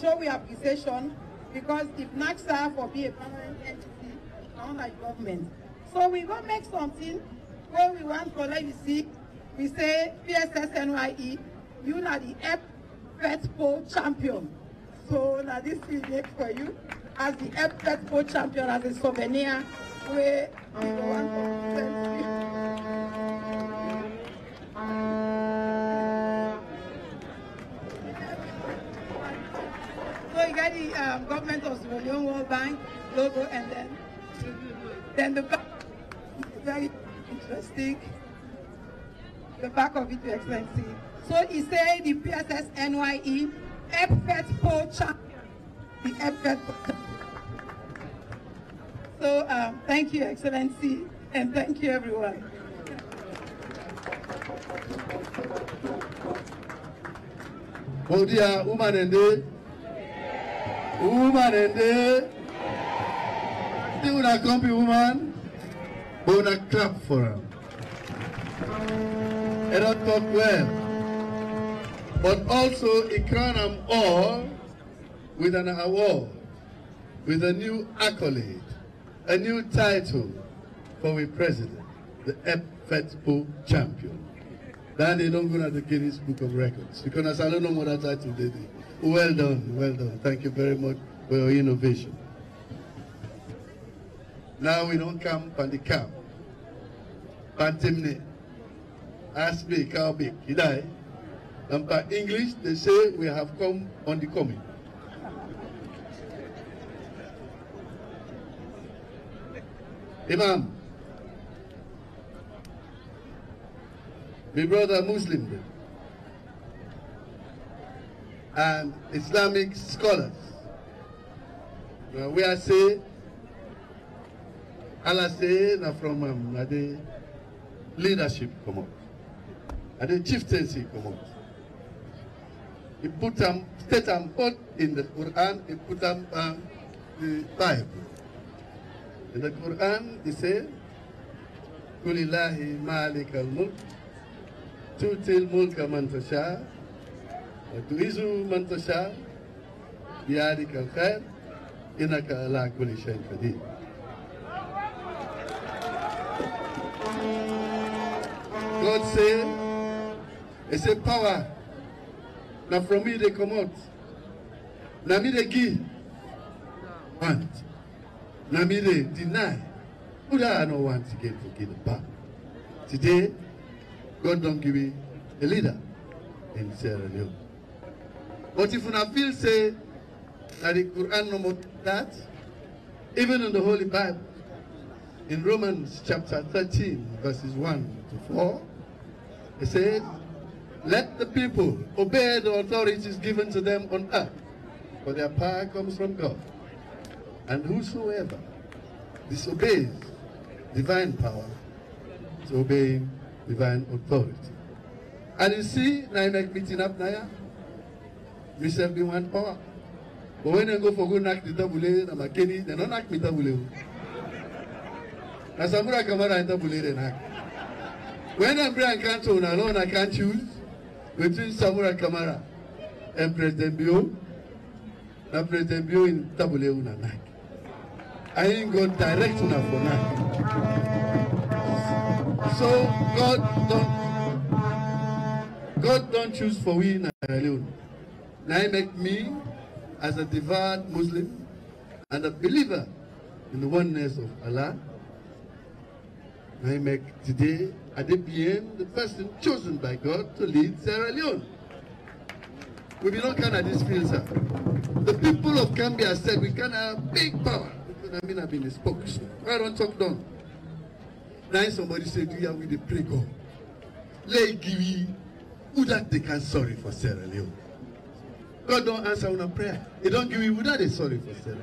show we appreciation because if NACSA for be a permanent entity, not like government. So we go make something where we want for see, we say PSS NYE, you are the F FETPO champion. So now this is it for you as the F FETPO champion as a souvenir where we go want to The um, government of Leone World Bank logo and then then the back very interesting. The back of it, Your Excellency. So he said the PSS NYE FFET champion. The FFET So um, thank you, Excellency, and thank you, everyone. Baudia umanende. Umanende. Still una comfy woman. But una clap for her. They don't talk well. But also he crown them all with an award, with a new accolade, a new title for the president, the FFETPO champion. Then they don't go to the Guinness Book of Records. Because I don't know what that title they did. Well done, well done. Thank you very much for your innovation. Now we don't come on the camp. Pantimne. Ask me, how big? Did I? And by English, they say we have come on the coming. Imam, my brother Muslim and Islamic scholars. Now, we are say, Allah say, na from um, na the leadership come out, na the chieftaincy come out. He put them, state them both in the Quran, he put them um, the Bible. In the Quran, he say, Kulillahi malik al-mulk, تؤتي الملك من تشاء وتعز من تشاء بيدك الخير انك على كل شيء قدير God say, He say power. Now from me they come out. Now me they give. Want. Now me they deny. Who that I no want to get to get the power. Today, God don't give me a leader in Sierra Leone. But if you feel say that the Quran no more that, even in the Holy Bible, in Romans chapter 13, verses 1 to 4, it says, Let the people obey the authorities given to them on earth, for their power comes from God. And whosoever disobeys divine power is obeying divine authority. And you see, make meeting up now, serve the one power. But when I go for go knock the tabule, na makeni, they don't knock me tabule. Na samura kamara in tabule they knock. When I bring canto na alone, I can't choose between Samura Kamara and President Bio. Na President Bio in tabule una knock. I ain't go direct una for knock. So God don't God don't choose for we in Sierra Now make me as a devout Muslim and a believer in the oneness of Allah. Now make today Adebien the person chosen by God to lead Sierra Leone. We be not kind of this field, sir. The people of Gambia said we can have big power. I mean, I've been a spokesman. I don't talk down. Now somebody said, do you have with the pray God? Let give you who that they can sorry for Sierra Leone. God don't answer a prayer. He don't give you that is sorry for Sierra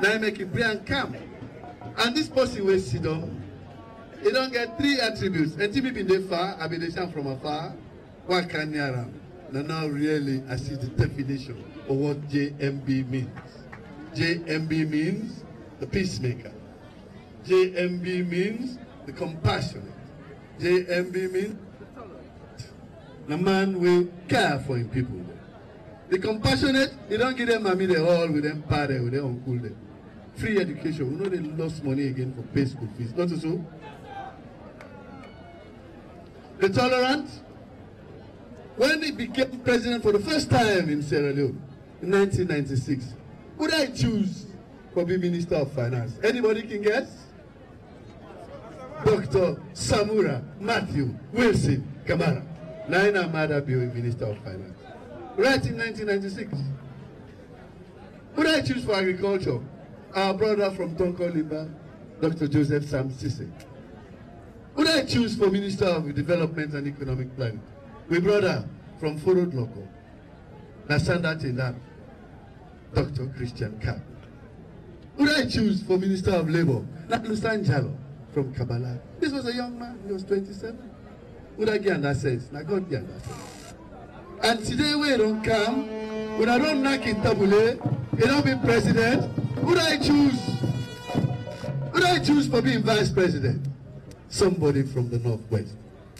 Now he make a prayer and come. And this person will sit down. He don't get three attributes. And me been there far, I been there from afar. What can you around? Now, now really I see the definition of what JMB means. JMB means the peacemaker. JMB means the compassionate. JMB means the man will care for him people. The compassionate, they don't give them money, they all with them party, with them uncle them. Free education, we know they lost money again for pay school fees. Not so? The tolerant, when he became president for the first time in Sierra Leone in 1996, who did I choose for be Minister of Finance? Anybody can guess? Dr. Samura Matthew Wilson Kamara. Mada being Minister of Finance. Right in 1996. Who did I choose for agriculture? Our brother from Tonko Limba, Dr. Joseph Sam Sesay. Who did I choose for Minister of Development and Economic Planning? My brother from Forod Loco, Nasanda Tindar, Dr. Christian Kapp. Who did I choose for Minister of Labour? Naklusan Jalo from Kabala. This was a young man, he was 27. Who did I get that sense? Now God get that. And today we don't come, when I don't knock in tabule, he don't be president, who do I choose? Who do I choose for being vice president? Somebody from the northwest,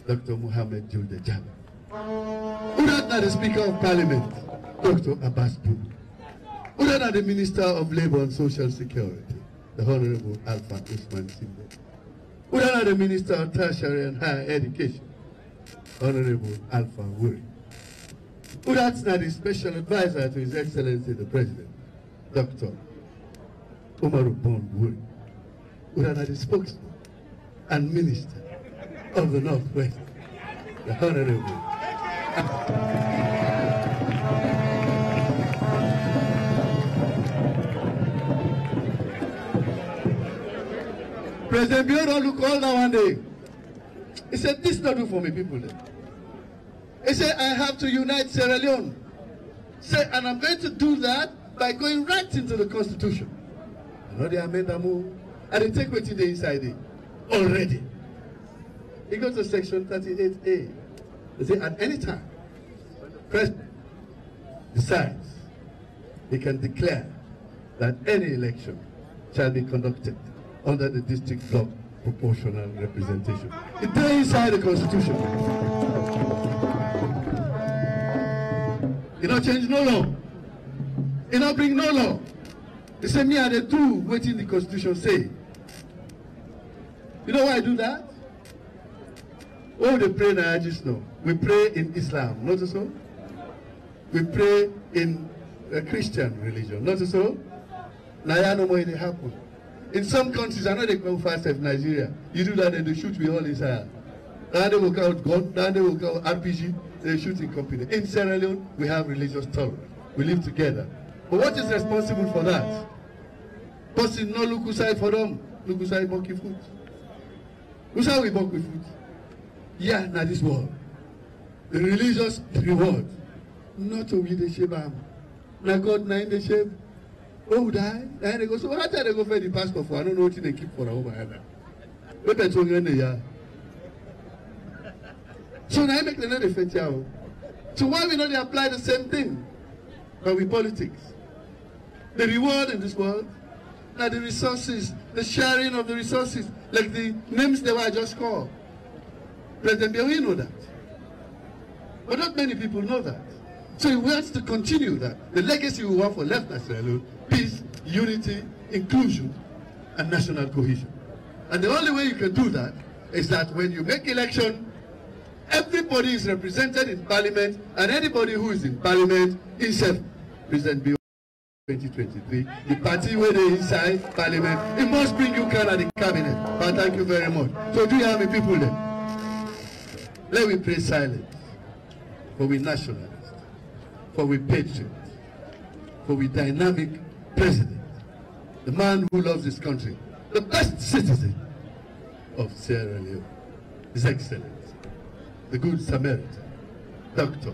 Dr. Muhammad Juldeh Jalloh. Who that not the Speaker of Parliament, Dr. Abass Bundu. Who that not the Minister of Labour and Social Security, the Honorable Alpha Osman Timbo. Who that not the Minister of Tertiary and Higher Education, Honorable Alpha Wurie. Not the Special Advisor to His Excellency the President, Dr. Who that not the spokesman and Minister of the Northwest, the Honorable President Bioro look all that one day. He said, this not do for me, people. He said, I have to unite Sierra Leone. Say, and I'm going to do that by going right into the constitution. Know they amend the move. And they take what the inside it already. He goes to section 38A. They say, at any time, President decides he can declare that any election shall be conducted under the district block proportional representation. It's there inside the constitution. You don't change no law. You don't bring no law. They say me and the two waiting the constitution say. You know why I do that? When we pray now, I just know. We pray in Islam, not so? We pray in a Christian religion, not so? Now, no more it happen. In some countries, I know they come fast in Nigeria. You do that and they shoot with all inside. Now they will count gun, now they will count RPG, they shoot in company. In Sierra Leone, we have religious tolerance. We live together. But what is responsible for that? Person no look aside for them, look aside monkey food. Who's how we with food? Yeah, now this world. The religious reward. Not be the shame. Now God nine the shame. Oh, die. And they go, so how tell they go for the passport for? I don't know what they keep for here. What they told you in the. So now make the effect out. So why we not apply the same thing? But with politics. The reward in this world are the resources, the sharing of the resources, like the names they were just called. President Biawi know that. But not many people know that. So he wants to continue that. The legacy we want for left Sierra peace, unity, inclusion, and national cohesion. And the only way you can do that is that when you make election, everybody is represented in parliament, and anybody who is in parliament is a President Bill 2023. The party where they inside parliament, it must bring you can at the cabinet. But thank you very much. So do you have any people there? Let me pray silence. For we nationalists, for we patriots, for we dynamic president, the man who loves this country, the best citizen of Sierra Leone, His Excellency, the Good Samaritan, Doctor,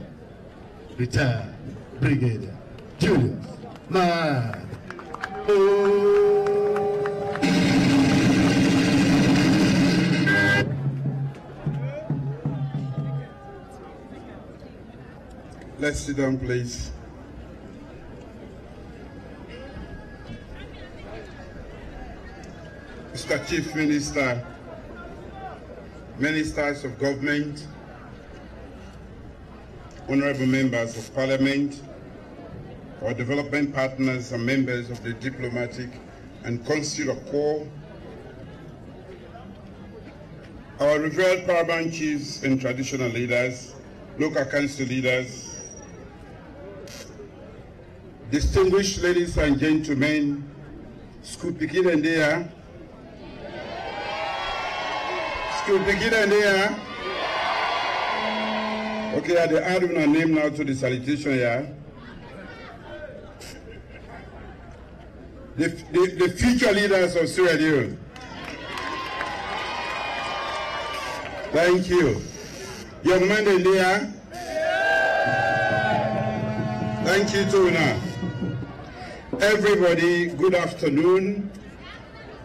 retired Brigadier Julius Man. Oh. Let's sit down, please. Mr. Chief Minister, Ministers of Government, Honorable Members of Parliament, our development partners and members of the diplomatic and consular corps, our revered paramount chiefs and traditional leaders, local council leaders, distinguished ladies and gentlemen, school picking Okay, I dey add una name now to the salutation here. The, the, the future leaders of Sierra Leone. Thank you. Young man in there. Thank you, Tuna. Everybody, good afternoon.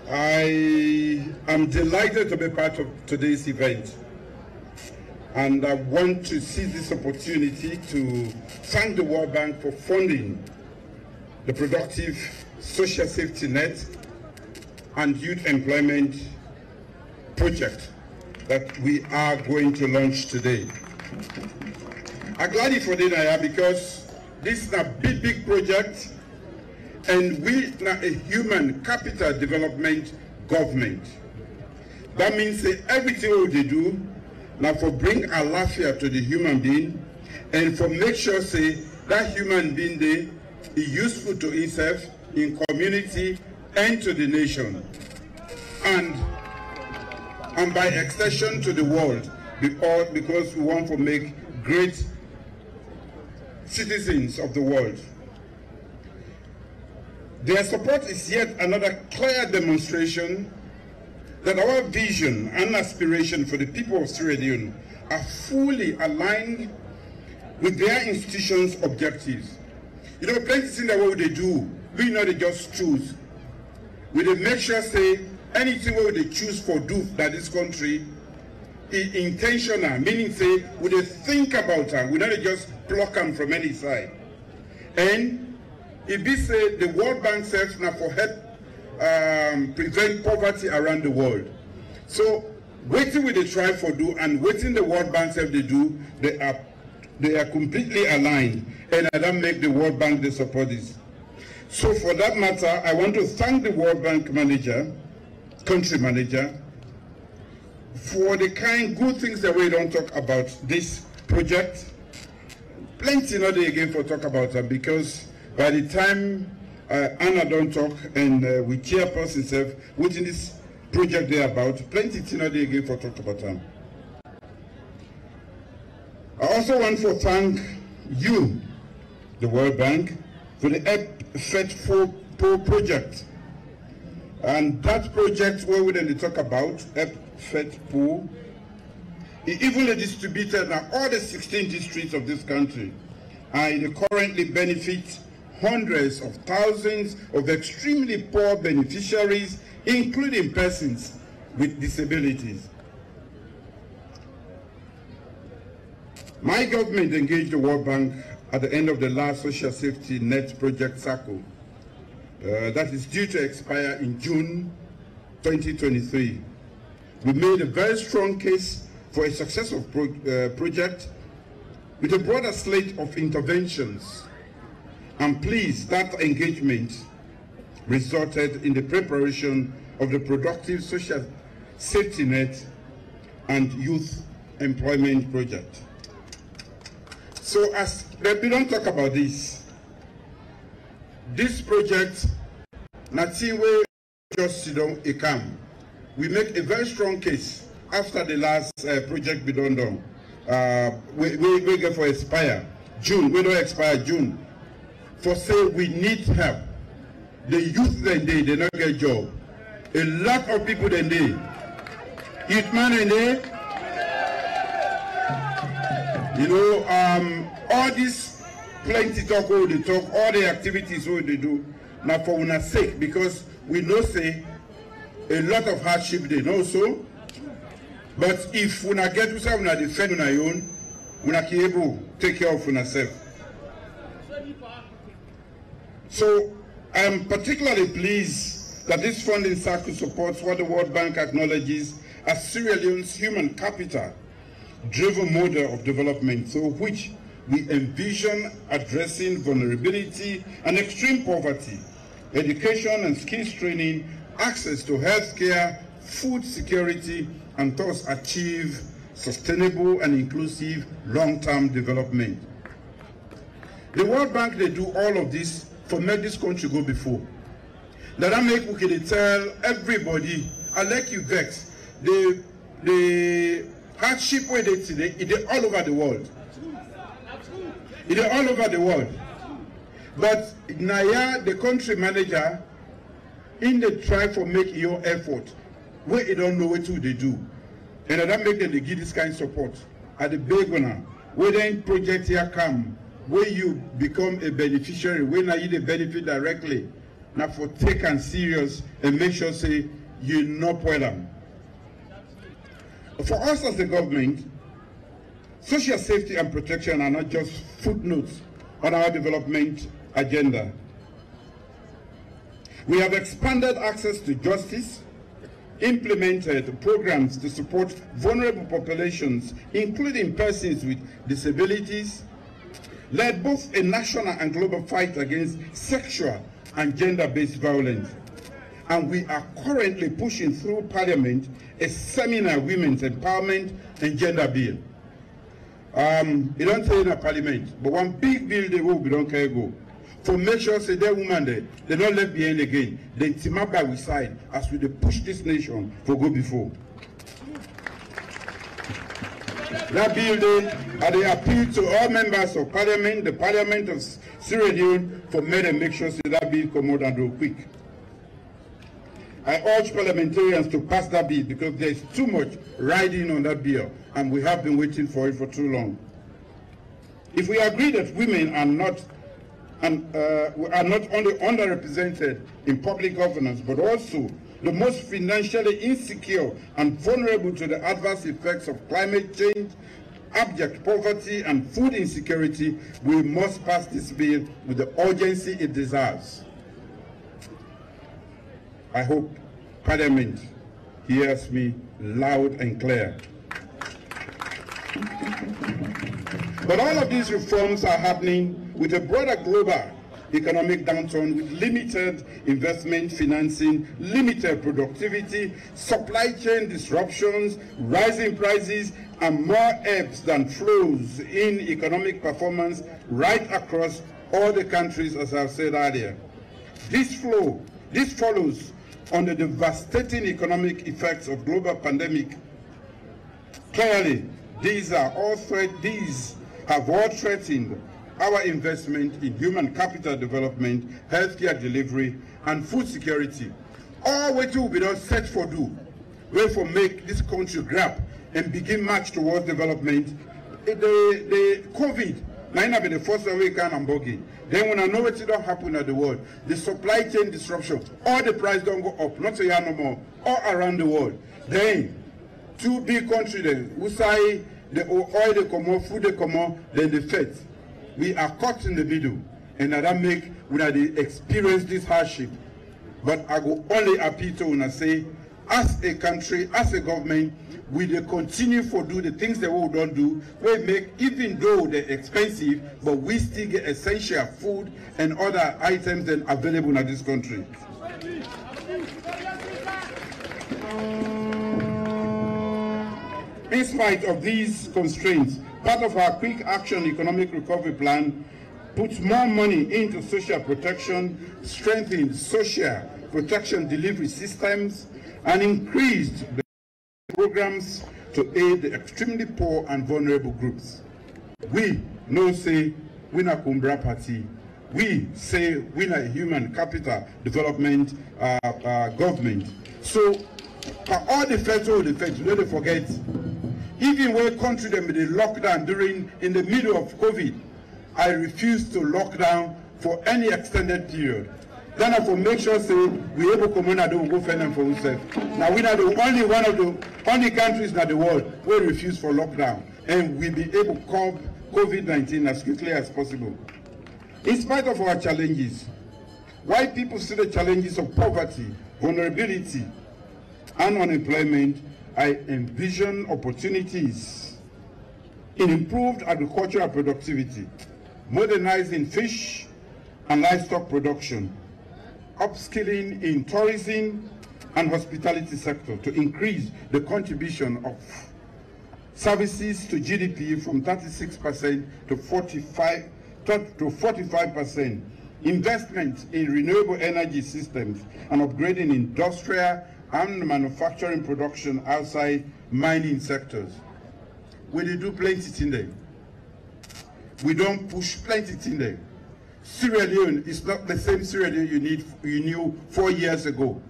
I am delighted to be part of today's event. And I want to seize this opportunity to thank the World Bank for funding the productive social safety net and youth employment project that we are going to launch today. I'm glad for Dinaya because this is a big, big project and we are a human capital development government. That means that everything we do now for bring alafia to the human being and for make sure say that human being there is useful to himself in community and to the nation and and by extension to the world because, because we want to make great citizens of the world. Their support is yet another clear demonstration that our vision and aspiration for the people of Sierra Leone are fully aligned with their institution's objectives. You know, plenty things that what they do, we know they just choose. We they make sure say anything what they choose for do that this country is intentional, meaning say we they think about them, we not just pluck them from any side. And if we say the World Bank says now for help um, prevent poverty around the world. So waiting with the try for do and waiting the World Bank self they do, they are they are completely aligned and I don't make the World Bank support this. So for that matter, I want to thank the World Bank manager, country manager, for the kind good things that we don't talk about this project. Plenty not again for talk about them because by the time Anna don't talk and uh, we chairperson self, what in this project they about, plenty not again for talk about them. I also want to thank you, the World Bank, for the FED 4 project. And that project where we then talk about, FED 4, it evenly distributed in all the 16 districts of this country. And it currently benefits hundreds of thousands of extremely poor beneficiaries, including persons with disabilities. My government engaged the World Bank at the end of the last social safety net project cycle. Uh, that is due to expire in June 2023. We made a very strong case for a successful pro uh, project with a broader slate of interventions. I'm pleased that engagement resulted in the preparation of the productive social safety net and youth employment project. So as we don't talk about this, this project, Natiwe we just down come. We make a very strong case after the last uh, project we done. Uh, we, we, we go for expire June, we don't expire June. For say we need help. The youth then they, they not get job. A lot of people then they. Youth man and they, you know, um, all this plenty talk all they talk, all the activities all they do, now for una sake, because we know say a lot of hardship they know so. But if una get yourself una defend una own, una can able take care of una self. So I'm particularly pleased that this funding cycle supports what the World Bank acknowledges as Sierra Leone's human capital driven model of development, so which we envision addressing vulnerability and extreme poverty, education and skills training, access to health care, food security, and thus achieve sustainable and inclusive long-term development. The World Bank, they do all of this for make this country go before. Na that make we dey tell everybody I like you vex the the hardship wey dey today e dey all over the world. E dey all over the world. But naya the country manager im dey try for make your effort wey e don know wetin we dey do. And na that make dem dey give this kind of support. I dey beg una wey dem project here come where you become a beneficiary, when now you the benefit directly. Now for take and serious and make sure say you well them. For us as the government, social safety and protection are not just footnotes on our development agenda. We have expanded access to justice, implemented programs to support vulnerable populations, including persons with disabilities, led both a national and global fight against sexual and gender-based violence. And we are currently pushing through Parliament a seminar women's empowerment and gender bill. Um, it don't say in a parliament, but one big bill they will be don't care go. For make sure say that woman there, they don't left behind again. They team up by we side as we push this nation for go before. That they, I they appeal to all members of parliament, the parliament of Sierra Leone for make them make sure that bill come out and do quick. I urge parliamentarians to pass that bill because there is too much riding on that bill and we have been waiting for it for too long. If we agree that women are not and uh, are not only underrepresented in public governance, but also the most financially insecure and vulnerable to the adverse effects of climate change, abject poverty, and food insecurity, we must pass this bill with the urgency it deserves. I hope Parliament hears me loud and clear. But all of these reforms are happening with a broader global economic downturn with limited investment financing, limited productivity, supply chain disruptions, rising prices, and more ebbs than flows in economic performance right across all the countries, as I've said earlier. This flow, this follows on the devastating economic effects of global pandemic. Clearly, these are all threat, these have all threatened our investment in human capital development, healthcare delivery, and food security. All which will be done set for do, way for make this country grab and begin march towards development. The, the COVID, now be the first way can and buggy. Then I know what don't happen at the world, the supply chain disruption, all the price don't go up, not say no more, all around the world. Then two big countries then, who say the oil they come out, food they come out, then the fed. We are caught in the middle, and that make when I experience this hardship. But I go only appeal to una say, as a country, as a government, we dey continue for do the things that we don't do, we make even though they're expensive, but we still get essential food and other items then available in this country. In spite of these constraints, part of our quick action economic recovery plan puts more money into social protection, strengthened social protection delivery systems, and increased the programs to aid the extremely poor and vulnerable groups. We no say na Kumbra party. We say na human capital development uh, uh, government. So for all the federal we don't forget even when country them in the lockdown during in the middle of COVID, I refuse to lock down for any extended period. Then for make sure say we able to come and do go fend for ourselves. Now we are the only one of the only countries in the world who refuse for lockdown, and we be able to curb COVID-19 as quickly as possible. In spite of our challenges, why people see the challenges of poverty, vulnerability, and unemployment, I envision opportunities in improved agricultural productivity, modernizing fish and livestock production, upskilling in tourism and hospitality sector to increase the contribution of services to GDP from 36% to 45 to 45%, investment in renewable energy systems and upgrading industrial and manufacturing production outside mining sectors. We dey do plenty thing there. We don't push plenty thing there. Sierra Leone is not the same Sierra Leone you need you knew four years ago.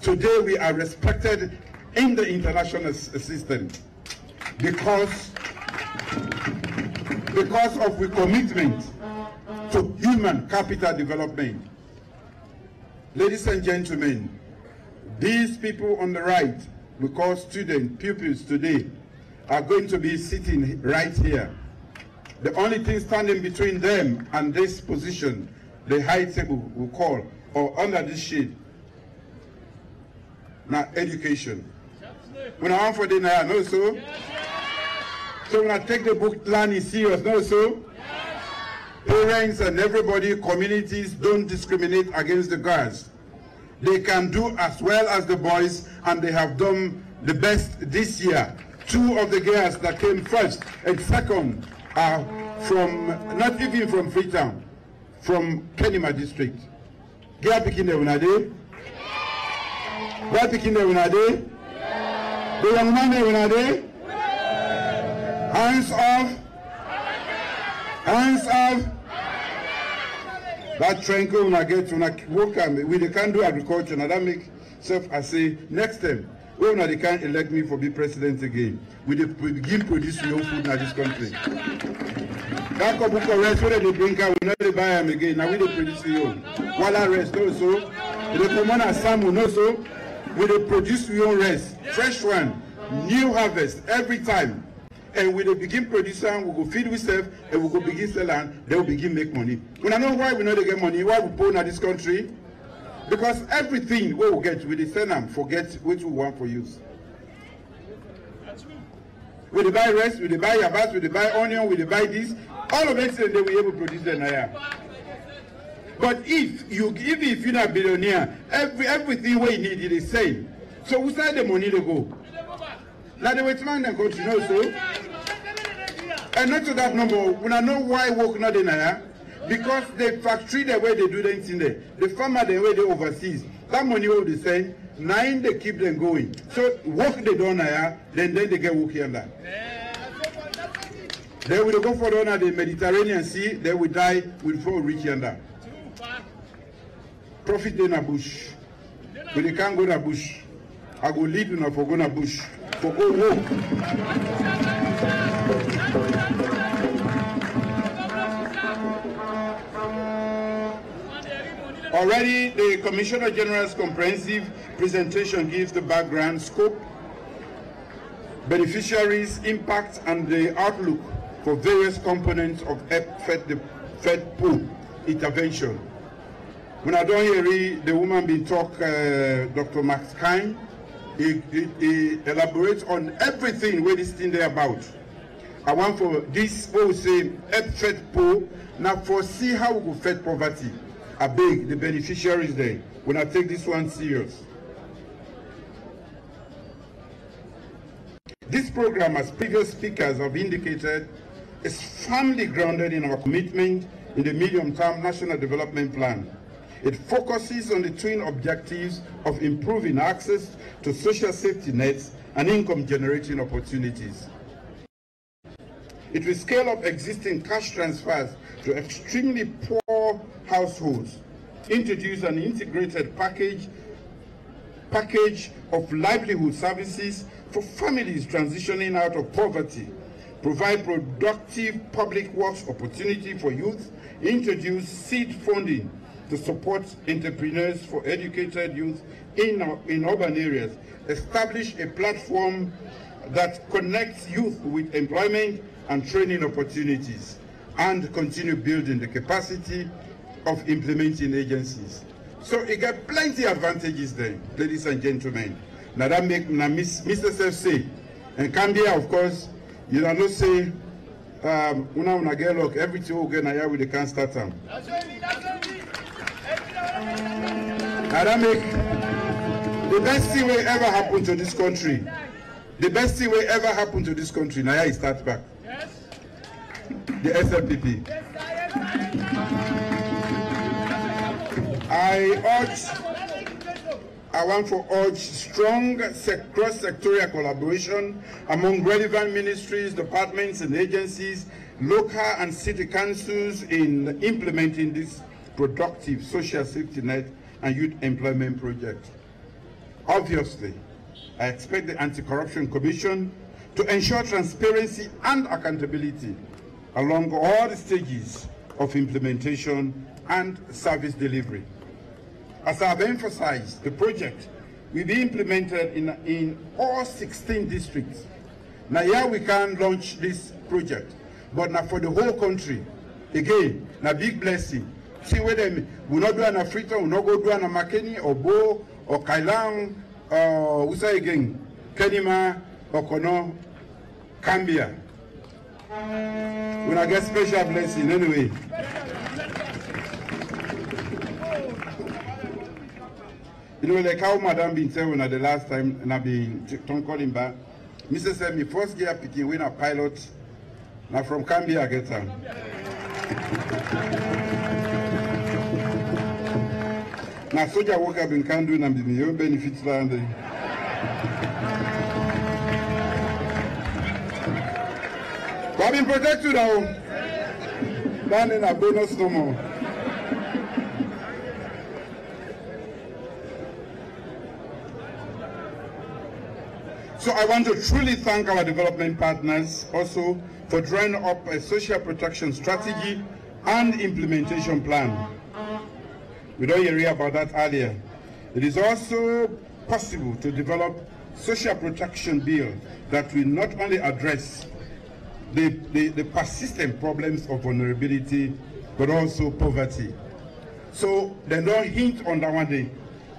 Today we are respected in the international system because because of the commitment to human capital development. Ladies and gentlemen, these people on the right, we call student pupils today, are going to be sitting right here. The only thing standing between them and this position, the high table we call, or under this shade, now education. When I the now, no so. So when I take the book learning serious, no so. Parents and everybody, communities don't discriminate against the girls. They can do as well as the boys, and they have done the best this year. Two of the girls that came first and second are from, not even from Freetown, from Kenima district. Girl picking they? Girl picking they? The young man they? Hands off. Hands off. That when I get I work and we they can do agriculture and that make self I say next time when they can't elect me for be president again. We dey begin produce real food in this country. That couple of rest where they bring out, we not dey buy them again. Now we dey produce real. Wala rest also. We dey come on as salmon also. We dey produce real rest, fresh one, new harvest every time. And we dey begin produce am we go feed ourselves and we go begin sell am then we begin make money. Una know why we no dey get money? Why we poor na dis country? Because everything wey we get we dey sell am forget wetin we want for use. We dey buy rice we dey buy yabas we dey buy onion we dey buy this. All of them say dey we able produce them na but if you even if you na billionaire every everything wey you need you dey sell. So who side the money dey go? Na the wait man dem know so And not to that number, when I know why work not in there, because the factory the way they do things in there, the farmer the way they overseas, that money will the same. nine they keep them going. So work they don't there, then then they get work here and. Yeah. They will go for down the Mediterranean Sea, Then we die with four rich and. Profit in a bush. But they can't go to bush. I go lead you for going to bush. For go work. Already, the Commissioner General's comprehensive presentation gives the background, scope, beneficiaries, impact, and the outlook for various components of FED, the FED pool intervention. When I don't hear the woman been talk, uh, Dr. Max Kine, he, he, he elaborates on everything where this thing they about. I want for this, what we say, FED pool, now for see how we go fed poverty. I beg the beneficiaries there, when I take this one serious. This program, as previous speakers have indicated, is firmly grounded in our commitment in the medium-term National Development Plan. It focuses on the twin objectives of improving access to social safety nets and income-generating opportunities. It will scale up existing cash transfers to extremely poor households, introduce an integrated package package of livelihood services for families transitioning out of poverty, provide productive public works opportunity for youth, introduce seed funding to support entrepreneurs for educated youth in, in urban areas, establish a platform that connects youth with employment and training opportunities, and continue building the capacity of implementing agencies. So it got plenty advantages there, ladies and gentlemen. Now that make now Mr. Self say, and Cambia, of course, you know, not say um, una una get. Everything will get na here we dey can start am. And that make the best thing will ever happen to this country. The best thing will ever happen to this country. Now here it starts back. The SLPP. I urge, I want to urge strong cross-sectorial collaboration among relevant ministries, departments, and agencies, local and city councils in implementing this productive social safety net and youth employment project. Obviously, I expect the Anti-Corruption Commission to ensure transparency and accountability along all the stages of implementation and service delivery. As I have emphasized, the project will be implemented in, in all 16 districts. Now here we can launch this project, but now for the whole country, again, na big blessing. See whether we not do an Afrita, we not go do an Makeni or Bo or Kailahun or who's that again? Kenema Kono, We not get special blessing anyway. You know, like how Madam been saying at the last time, and I've been don't call him back. Mrs. said me first year picking when a pilot. Now from Cambia I get her. Now soldier work I've been can do and your benefits land. I've been protected now. Down in a bonus no more. So I want to truly thank our development partners also for drawing up a social protection strategy and implementation plan. We don't hear about that earlier. It is also possible to develop social protection bill that will not only address the, the, the persistent problems of vulnerability, but also poverty. So they don't hint on that one day,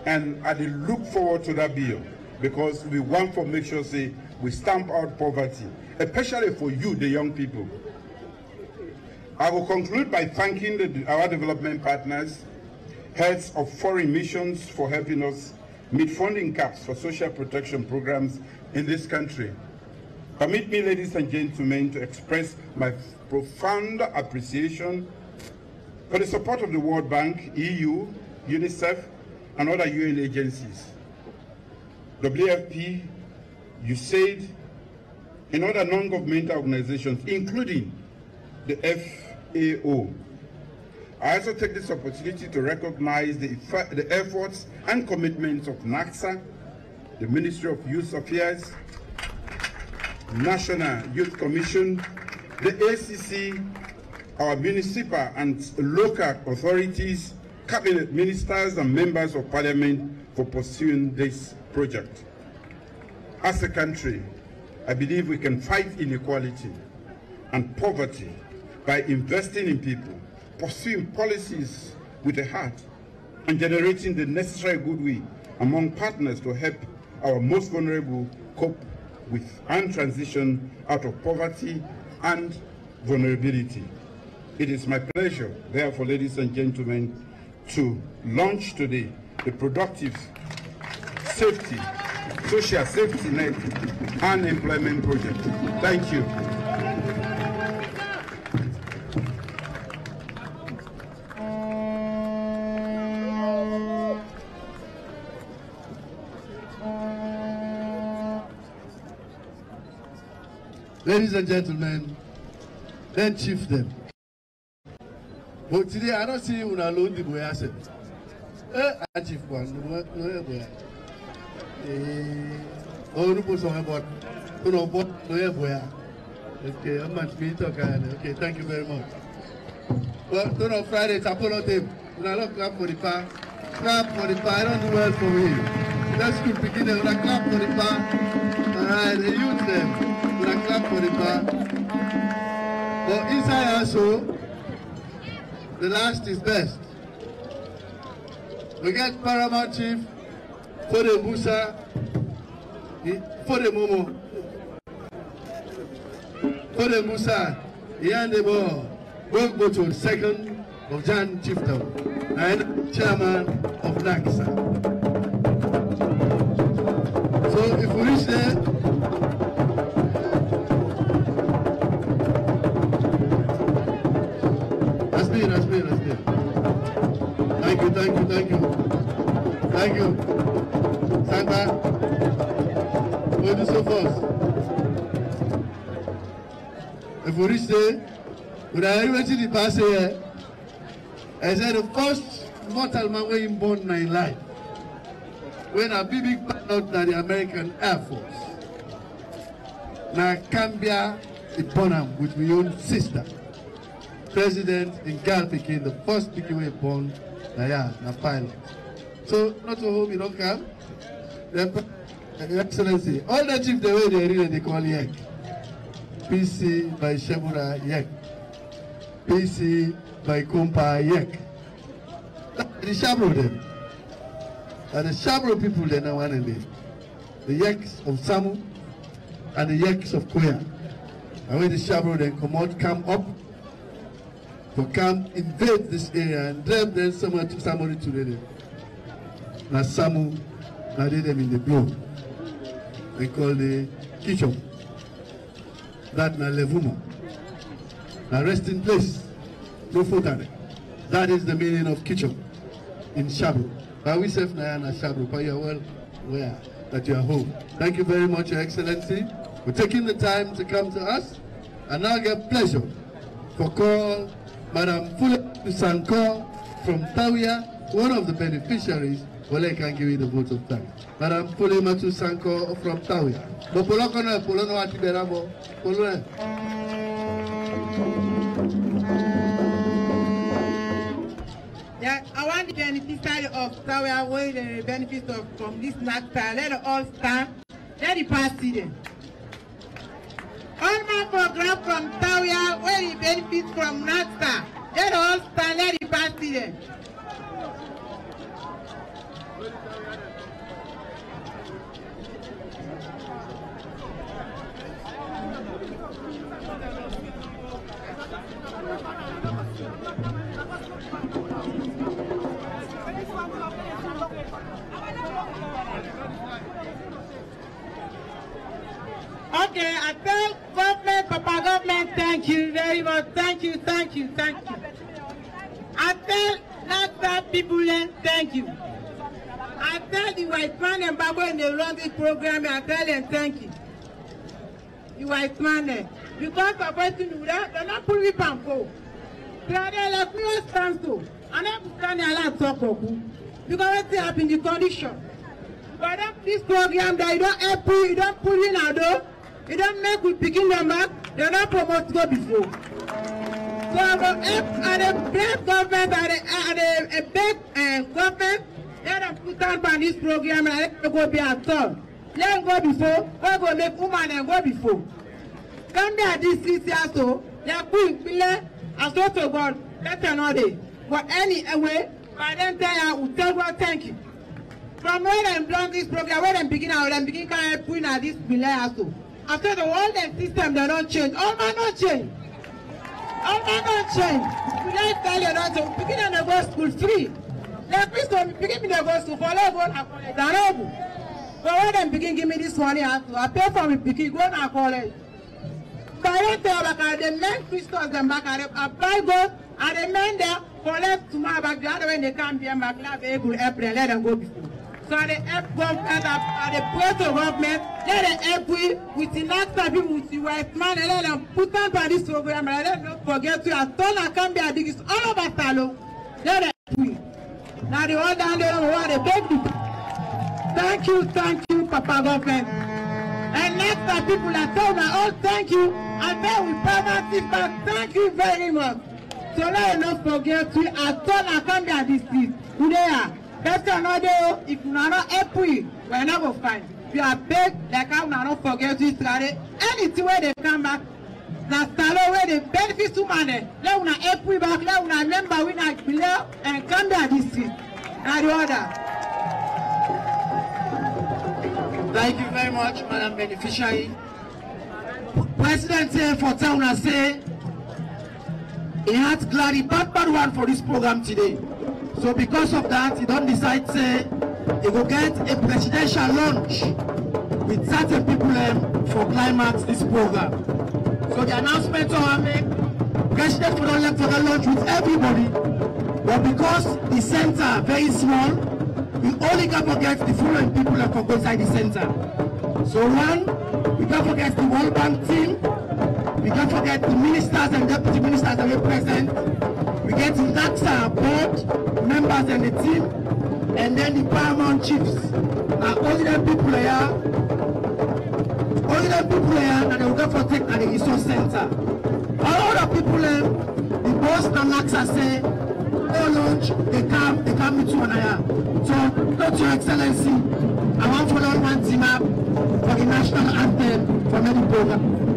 and I look forward to that bill because we want to make sure say we stamp out poverty, especially for you, the young people. I will conclude by thanking the, our development partners, heads of foreign missions for helping us meet funding caps for social protection programs in this country. Permit me, ladies and gentlemen, to express my profound appreciation for the support of the World Bank, EU, UNICEF, and other UN agencies. WFP, USAID, and other non-governmental organizations, including the FAO. I also take this opportunity to recognize the, the efforts and commitments of NACSA, the Ministry of Youth Affairs, National Youth Commission, the ACC, our municipal and local authorities, cabinet ministers and members of parliament for pursuing this project. As a country, I believe we can fight inequality and poverty by investing in people, pursuing policies with a heart, and generating the necessary goodwill among partners to help our most vulnerable cope with and transition out of poverty and vulnerability. It is my pleasure, therefore, ladies and gentlemen, to launch today the productive safety, social safety net and employment project. Thank you. ladies and gentlemen then chief them. but today i don see una londi boya sef eh i chief wa no no, hear boya eh orupo sọ̀rọ̀ but tó lọ bọ́ no hear boya okay ọmọ àti mi tọ̀ okay thank you very much. Well tó lọ friday tapolo dem una lọ clap for the pa. Clap for the pa i don do well for you let's go begin una clap for the pa. Alright the youth dem. Una clap for the pa. But inside also, the last is best. We get Paramount Chief Fode Musa, Fode Momo, Fode Musa. Iyandebo Gbogboto, second of Jan Chieftain, and chairman of NAXA. So if we reach there, Thank you, thank you. Santa, so first. If we reach there, we are ready to pass here. I said the first mortal man him born in life. When a big big pilot na the American Air Force. Na Cambia he born am with my own sister. President in Gal Pikin, the first pikin wey born ya na pilot. So not to home, you don't come. Your Excellency, all the chief the way they read they call Yek. PC by Shebura Yek. PC by Kumpa Yek. That- The Shabro them. And the Shabro people they know one and they. The Yeks of Samu and the Yeks of Koya. And when the Shabro then come out, come up come invade this area and drive them somewhere to somebody to them. Na Samu, na they them in the blow. They call the Kichom. That na Levumo. Na resting place. No photo. That is the meaning of Kichom in Shabu. But we serve na na Shabro, but you are well aware that you are home. Thank you very much, Your Excellency, for taking the time to come to us. And now get pleasure for call Madam Fule Sanko from Tawia, one of the beneficiaries. Well, I can give you the vote of thanks. Madam Fule Matu Sanko from Tawia. But Polo Kono, Polo no Ati Beramo, Polo eh. Yeah, I want the beneficiary of Tower where the benefits of from this NACTA. Let it all stand. Let the party them. All my program from Tawia where he benefits from NASTA. Let all stand, let it. Okay, I think thank you very much. Thank you, thank you, thank you. I tell NACTA people, eh, thank you. I tell the white man and Babo in the this program, I tell them thank you. The white man, eh, because of what you do, they're not putting me pampo. They are there like all stand so. And I'm standing around talk of who. Because what's happening, the condition. But that this program that you don't help you, you don't put in a door, you don't make we picking them back, they don't promote to go before. So I will help and the brave government and the, and a big uh, government, let them put down by this program and let them go be at all. Let them go before, we go make woman and go before. Gambia district here so, they are put ìpínlẹ̀ àsọ̀tò God, better not dey. But anyway, by then tell you, we tell God thank you. From when dem run this program, when dem begin am, dem begin carry put na this ìpínlẹ̀ aso after the world and system they don't change. All man don't change. All man don't change. We like tell you not to pikin dem dey to school free. Like please don't begin dey go school for lagos and college na but when dem begin give me this money i i pay for me begin go to college. I don't tell back i dey mend christians dem back i dey apply gold and dey mend dem for left back the other way dey calm dem back laugh able help dem let dem go before. So they help government, and they pray to government, let them help we with the last time with the white man, and let them put on by this program, and them forget to, as tall as can be, I think it's all over Salo, let them help we. Now the whole down there, the Thank you, thank you, Papa government. And next time people are told me, oh, thank you. And then we permanently back, thank you very much. So let not forget to at all I come here this seat. Who? Question no dey o, if una no help we, we no go find. We abeg like I'm not forget this trade. Anything wey dey come back na salon wey dey benefit woman dem, let una help we back, let una remember we na Gbile and Gambia district. Na the order. Thank you very much, Madam Beneficiary. President here for town, I say, he has gladly bad one for this program today. So because of that, he don't decide say he will get a presidential lunch with certain people um, for climax this program. So the announcement I make, President for the electoral lunch with everybody, but because the center very small, we only can forget the following people that can go inside the center. So one, we can't forget the World Bank team, we can't forget the ministers and deputy ministers that are present, we get the NACSA board members and the team, and then the paramount chiefs. Now only them people here, only them people here that they go for take at the resource center. All other people um, the boss and NACSA say, no lunch, they come, they come on here. So, go to your excellency, I want follow one team up for the national anthem for many program.